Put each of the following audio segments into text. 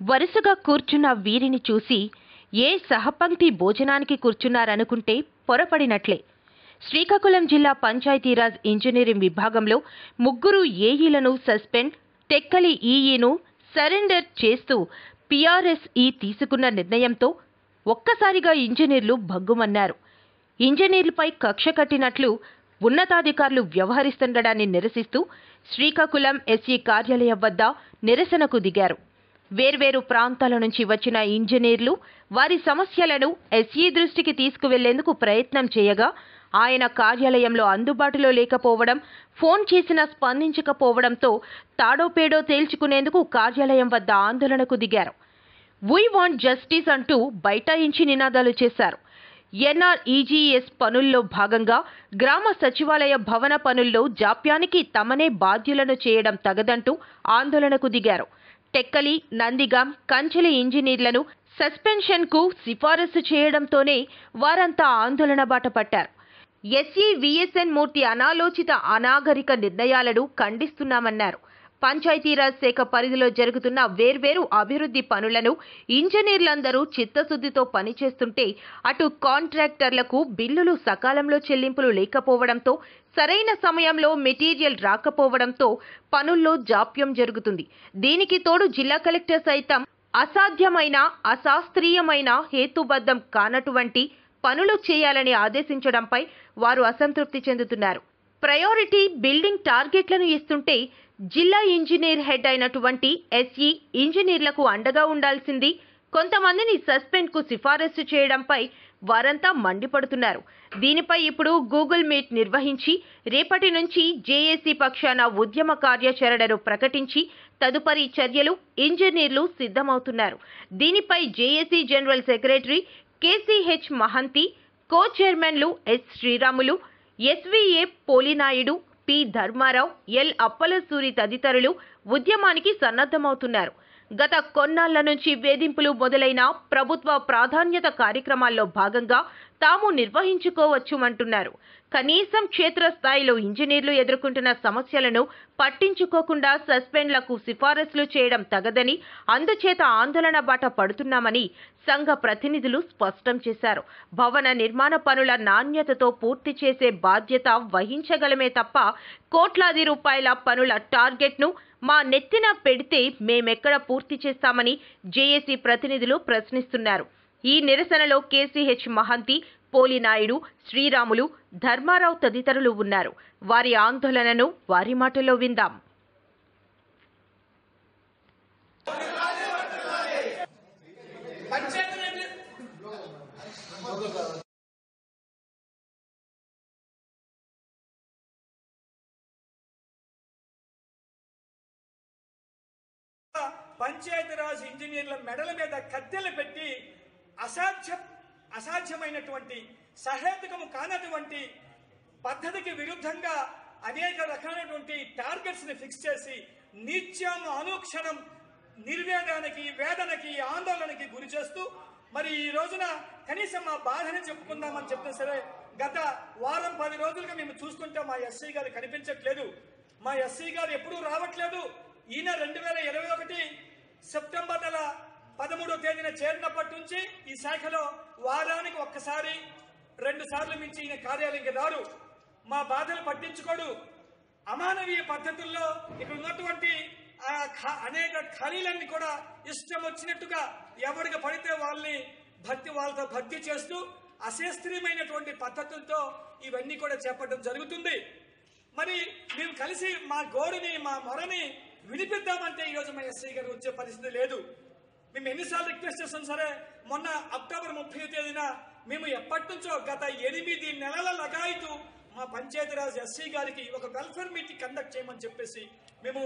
వరుసగా కూర్చున్న వీరిని చూసి ఏ సహపంక్తి భోజనానికి కూర్చున్నారనుకుంటే పొరపడినట్లే. శ్రీకాకుళం జిల్లా పంచాయతీరాజ్ ఇంజనీరింగ్ విభాగంలో ముగ్గురు ఏఈలను సస్పెండ్ టెక్కలి ఈఈను సరెండర్ చేస్తూ పిఆర్ఎస్ఈ తీసుకున్న నిర్ణయంతో ఒక్కసారిగా ఇంజనీర్లు భగ్గుమన్నారు. ఇంజనీర్లపై కక్ష కట్టినట్లు ఉన్నతాధికారులు వ్యవహరిస్తుండడాన్ని నిరసిస్తూ శ్రీకాకుళం ఎస్ఈ కార్యాలయం వద్ద నిరసనకు దిగారు. వేర్వేరు ప్రాంతాల నుంచి వచ్చిన ఇంజనీర్లు వారి సమస్యలను ఎస్ఈ దృష్టికి తీసుకువెళ్ళేందుకు ప్రయత్నం చేయగా ఆయన కార్యాలయంలో అందుబాటులో లేకపోవడం ఫోన్ చేసినా స్పందించకపోవడంతో తాడోపేడో తేల్చుకునేందుకు కార్యాలయం వద్ద ఆందోళనకు దిగారు. వీ వాంట్ జస్టిస్ అంటూ బైఠాయించి నినాదాలు చేశారు. ఎన్ఆర్ఈజీఎస్ పనుల్లో భాగంగా గ్రామ సచివాలయ భవన పనుల్లో జాప్యానికి తమనే బాధ్యులను చేయడం తగదంటూ ఆందోళనకు దిగారు. టెక్కలి నందిగాం కంచెలి ఇంజనీర్లను సస్పెన్షన్కు సిఫారసు చేయడంతోనే వారంతా ఆందోళన బాట పట్టారు. ఎస్ఈ విఎస్ఎన్ మూర్తి అనాలోచిత అనాగరిక నిర్ణయాలను ఖండిస్తున్నామన్నారు. పంచాయతీరాజ్ శాఖ పరిధిలో జరుగుతున్న వేర్వేరు అభివృద్ధి పనులను ఇంజనీర్లందరూ చిత్తశుద్ధితో పనిచేస్తుంటే అటు కాంట్రాక్టర్లకు బిల్లులు సకాలంలో చెల్లింపులు లేకపోవడంతో సరైన సమయంలో మెటీరియల్ రాకపోవడంతో పనుల్లో జాప్యం జరుగుతుంది. దీనికి తోడు జిల్లా కలెక్టర్ సైతం అసాధ్యమైన అశాస్త్రీయమైన హేతుబద్ధం కానటువంటి పనులు చేయాలని ఆదేశించడంపై వారు అసంతృప్తి చెందుతున్నారు. ప్రయారిటీ బిల్డింగ్ టార్గెట్లను ఇస్తుంటే జిల్లా ఇంజనీర్ హెడ్ అయినటువంటి ఎస్ఈ ఇంజనీర్లకు అండగా ఉండాల్సింది. కొంతమందిని సస్పెండ్కు సిఫారసు చేయడంపై వారంతా మండిపడుతున్నారు. దీనిపై ఇప్పుడు గూగుల్ మీట్ నిర్వహించి రేపటి నుంచి జేఏసీ పక్షాన ఉద్యమ కార్యాచరణను ప్రకటించి తదుపరి చర్యలు ఇంజనీర్లు సిద్ధమవుతున్నారు. దీనిపై JAC general secretary KCH Mahanti co చైర్మన్లు S Sriramulu SVA Polinaidu P. Dharmarao L. Appalasuri తదితరులు ఉద్యమానికి సన్నద్ధమవుతున్నారు. గత కొన్నాళ్ళ నుంచి వేధింపులు మొదలైన ప్రభుత్వ ప్రాధాన్యత కార్యక్రమాల్లో భాగంగా తాము నిర్వహించుకోవచ్చుమంటున్నారు కనీసం క్షేత్రస్థాయిలో ఇంజనీర్లు ఎదుర్కొంటున్న సమస్యలను పట్టించుకోకుండా సస్పెండ్లకు సిఫారసులు చేయడం తగదని అందుచేత ఆందోళన బాట పడుతున్నామని సంఘ ప్రతినిధులు స్పష్టం చేశారు. భవన నిర్మాణ పనుల నాణ్యతతో పూర్తి చేసే బాధ్యత వహించగలమే తప్ప కోట్లాది రూపాయల పనుల టార్గెట్ను మా నెత్తిన పెడితే మేమెక్కడ పూర్తి చేస్తామని జేఏసీ ప్రతినిధులు ప్రశ్నిస్తున్నారు. ఈ నిరసనలో కేసీహెచ్ మహంతి పోలినాయుడు శ్రీరాములు ధర్మారావు తదితరులు ఉన్నారు. వారి ఆందోళనను వారి మాటల్లో విందాం. పంచాయతీ పంచాయతీరాజ్ ఇంజనీర్ల మెడల మీద కత్తెలు పెట్టి అసాధ్య అసాధ్యమైనటువంటి సహేతుకము కానటువంటి పద్ధతికి విరుద్ధంగా అనేక రకాలైనటువంటి టార్గెట్స్ని ఫిక్స్ చేసి నిత్యం అనుక్షణం నిర్వేదానికి వేదనకి ఆందోళనకి గురి చేస్తూ మరి ఈ రోజున కనీసం మా బాధని చెప్పుకుందామని చెప్తే సరే గత వారం పది రోజులుగా మేము చూస్తుంటే మా ఎస్సీ గారు కనిపించట్లేదు. మా ఎస్సీ గారు ఎప్పుడూ రావట్లేదు. ఈయన రెండు వేల ఇరవై ఒకటి సెప్టెంబర్ నెల పదమూడో తేదీన చేరినప్పటి నుంచి ఈ శాఖలో వారానికి ఒక్కసారి రెండు సార్లు మించి ఈయన కార్యాలయంకి రారు మా బాధలు పట్టించుకోడు. అమానవీయ పద్ధతుల్లో ఇక్కడ ఉన్నటువంటి ఆ ఖా- అనేక ఖాళీలన్నీ కూడా ఇష్టం వచ్చినట్టుగా ఎవరికి పడితే వాళ్ళని భక్తి వాళ్ళతో భక్తి చేస్తూ అశాస్త్రీయమైనటువంటి పద్ధతులతో ఇవన్నీ కూడా చేపట్టడం జరుగుతుంది. మరి మేము కలిసి మా గోడుని మా మొరని వినిపిద్దామంటే ఈరోజు మా ఎస్ఐ గారు వచ్చే పరిస్థితి లేదు. మేము ఎన్నిసార్లు రిక్వెస్ట్ చేస్తాం సరే మొన్న అక్టోబర్ ముప్పై తేదీన మేము ఎప్పటి నుంచో గత ఎనిమిది నెలల లగాయితూ మా పంచాయతీరాజ్ ఎస్సీ గారికి ఒక వెల్ఫేర్ మీటింగ్ కండక్ట్ చేయమని చెప్పేసి మేము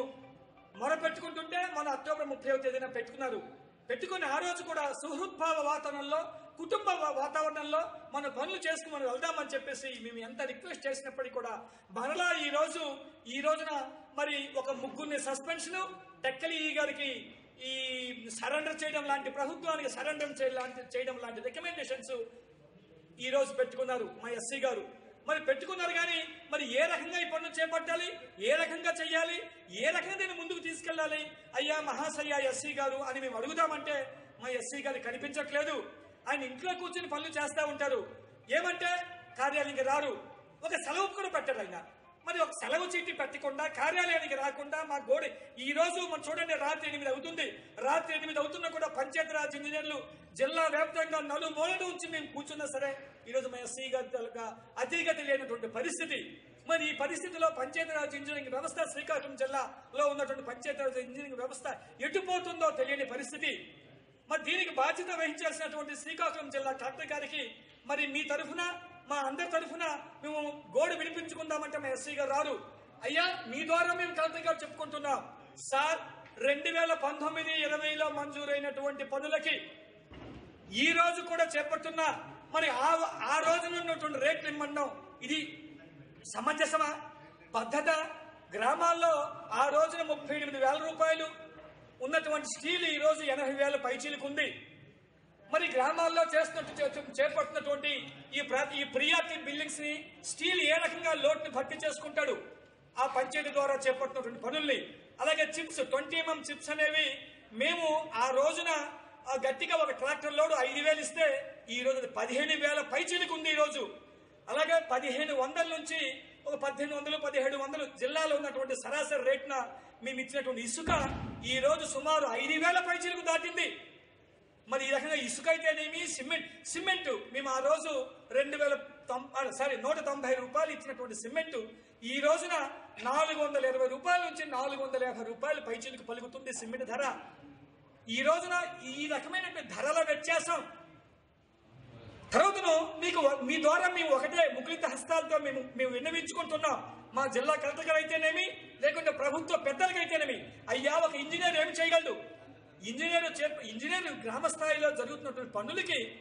మొర పెట్టుకుంటుంటే మన అక్టోబర్ ముప్పై తేదీన పెట్టుకున్నారు. పెట్టుకుని ఆ రోజు కూడా సుహృద్భావ వాతావరణంలో కుటుంబ వాతావరణంలో మన పనులు చేసుకుని మనం వెళ్దామని చెప్పేసి మేము ఎంత రిక్వెస్ట్ చేసినప్పటికీ కూడా మరలా ఈ రోజు ఈ రోజున మరి ఒక ముగ్గురిని సస్పెన్షన్ టెక్కలి గారికి ఈ సరెండర్ చేయడం లాంటి ప్రభుత్వానికి సరెండర్ చేయడం లాంటి చేయడం లాంటి రికమెండేషన్స్ ఈ రోజు పెట్టుకున్నారు మా ఎస్సీ గారు. మరి పెట్టుకున్నారు కానీ మరి ఏ రకంగా ఈ పనులు చేపట్టాలి? ఏ రకంగా చేయాలి? ఏ రకంగా దీన్ని ముందుకు తీసుకెళ్ళాలి? అయ్యా మహాశయ్య ఎస్సీ గారు అని మేము అడుగుదామంటే మా ఎస్సీ గారు కనిపించట్లేదు. ఆయన ఇంట్లో కూర్చుని పనులు చేస్తూ ఉంటారు. ఏమంటే కార్యాలయంగా రారు. ఒక సెలవు కూడా సెలవు చీటి పెట్టకుండా కార్యాలయానికి రాకుండా మా గోడి ఈ రోజు మనం చూడండి రాత్రి ఎనిమిది అవుతుంది. రాత్రి ఎనిమిది అవుతున్నా కూడా పంచాయతీరాజ్ ఇంజనీర్లు జిల్లా వ్యాప్తంగా నలుమూలన ఉంచి నుంచి మేము కూర్చున్నా సరే ఈ రోజు మా ఎస్సీ అతిగతి లేనటువంటి పరిస్థితి. మరి ఈ పరిస్థితిలో పంచాయతీరాజ్ ఇంజనీరింగ్ వ్యవస్థ శ్రీకాకుళం జిల్లాలో ఉన్నటువంటి పంచాయతీరాజ్ ఇంజనీరింగ్ వ్యవస్థ ఎటుపోతుందో తెలియని పరిస్థితి. మరి దీనికి బాధ్యత వహించాల్సినటువంటి శ్రీకాకుళం జిల్లా కలెక్టర్ గారికి మరి మీ తరఫున మా అందరి తరఫున మేము గోడు వినిపించుకుందామంటే మా ఎస్సీ గారు రారు. అయ్యా మీ ద్వారా మేము కలెక్టర్ గారు చెప్పుకుంటున్నాం. సార్ రెండు వేల పంతొమ్మిది ఇరవైలో మంజూరైనటువంటి పనులకి ఈ రోజు కూడా చేపడుతున్నా మరి ఆ ఆ రోజున ఉన్నటువంటి రేట్లు ఇమ్మన్నాం ఇది సమంజసమా? పద్ధత? గ్రామాల్లో ఆ రోజున ముప్పై ఎనిమిది వేల రూపాయలు ఉన్నటువంటి స్టీల్ ఈ రోజు ఎనభై వేల పైచీలకు ఉంది. మరి గ్రామాల్లో చేస్తున్నట్టు చేపడుతున్నటువంటి ఈ ఈ ప్రియాతి బిల్డింగ్స్ని స్టీల్ ఏ రకంగా లోటుని భర్తీ చేసుకుంటాడు? ఆ పంచాయతీ ద్వారా చేపడుతున్నటువంటి పనుల్ని. అలాగే చిప్స్ ట్వంటీ ఎంఎం చిప్స్ అనేవి మేము ఆ రోజున ఆ గట్టిగా ఒక ట్రాక్టర్ లోడు ఐదు వేలు ఇస్తే ఈ రోజు పదిహేను వేల పైచీలకు ఉంది ఈ రోజు. అలాగే పదిహేను వందల నుంచి ఒక పద్దెనిమిది వందలు పదిహేడు వందలు జిల్లాలో ఉన్నటువంటి సరాసరి రేట్న మేము ఇచ్చినటువంటి ఇసుక ఈ రోజు సుమారు ఐదు వేల పైచీలకు దాటింది. మరి ఈ రకంగా ఇసుక అయితేనేమి సిమెంట్. సిమెంట్. మేము ఆ రోజు రెండు వేల సారీ నూట తొంభై రూపాయలు ఇచ్చినటువంటి సిమెంట్ ఈ రోజున నాలుగు వందల ఇరవై రూపాయల నుంచి నాలుగు వందల యాభై రూపాయలు పైచీలకు పలుకుతుంది సిమెంట్ ధర. ఈ రోజున ఈ రకమైనటువంటి ధరల వ్యత్యాసం. తర్వాతను మీకు మీ ద్వారా మేము ఒకటే ముకులిత హస్తాలతో మేము మేము విన్నవించుకుంటున్నాం. మా జిల్లా కలెక్టర్ గారు అయితేనేమి లేకుంటే ప్రభుత్వ పెద్దలకైతేనేమి అయ్యా ఒక ఇంజనీర్ ఏమి చేయగలడు? ఇంజనీర్ చే- ఇంజనీర్ గ్రామ స్థాయిలో జరుగుతున్నటువంటి పనులకి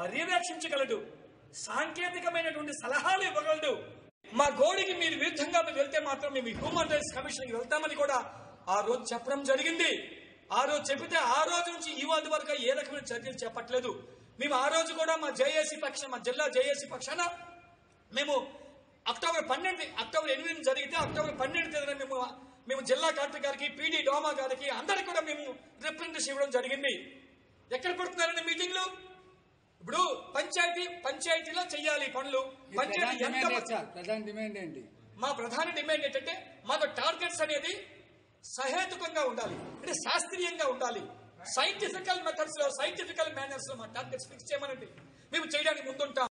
పర్యవేక్షించగలడు. సాంకేతికమైనటువంటి సలహాలు ఇవ్వగలడు. మా గోడికి మీరు విరుద్ధంగా మీరు వెళ్తే మాత్రం మేము హ్యూమన్ రైట్స్ కమిషన్కి వెళ్తామని కూడా ఆ రోజు చెప్పడం జరిగింది. ఆ రోజు చెబితే ఆ రోజు నుంచి ఈ వాళ్ళ వరకు ఏ రకమైన చర్యలు చేపట్టలేదు. మేము ఆ రోజు కూడా మా జేఏసీ పక్షాన మా జిల్లా జేఏసీ పక్షాన మేము అక్టోబర్ పన్నెండు అక్టోబర్ ఎనిమిది జరిగితే అక్టోబర్ పన్నెండు తేదీన మేము మేము జిల్లా కలెక్టర్ గారికి పీడీ డోమా గారికి అందరికి కూడా మేము రిప్రజెంటేషన్ ఇవ్వడం జరిగింది. ఎక్కడ పెడుతున్నారండి మీటింగ్లు? ఇప్పుడు పంచాయతీ పంచాయతీలో చెయ్యాలి పనులు. పంచాయతీ మా ప్రధాన డిమాండ్ ఏంటంటే మాకు టార్గెట్స్ అనేది సహేతుకంగా ఉండాలి. అంటే శాస్త్రీయంగా ఉండాలి. సైంటిఫికల్ మెథడ్స్లో సైంటిఫికల్ మేనర్స్లో మా టార్గెట్స్ ఫిక్స్ చేయమనండి. మేము చేయడానికి ముందుంటాం.